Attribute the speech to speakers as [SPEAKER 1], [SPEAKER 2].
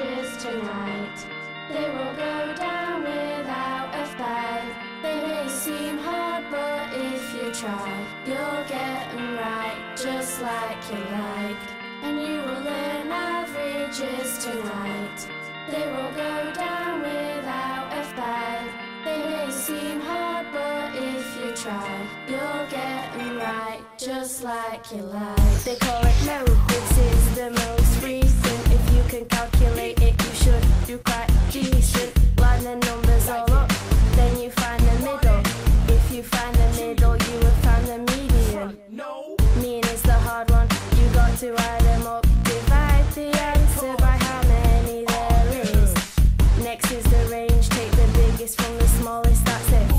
[SPEAKER 1] averages tonight. They will go down without a fight. They may seem hard, but if you try, you'll get them right, just like you like. And you will learn averages tonight. They will go down without a fight. They may seem hard, but if you try, you'll get them right, just like you like.
[SPEAKER 2] They call it no, this is the most to add them up. Divide the answer by how many there is. Next is the range, take the biggest from the smallest, that's it.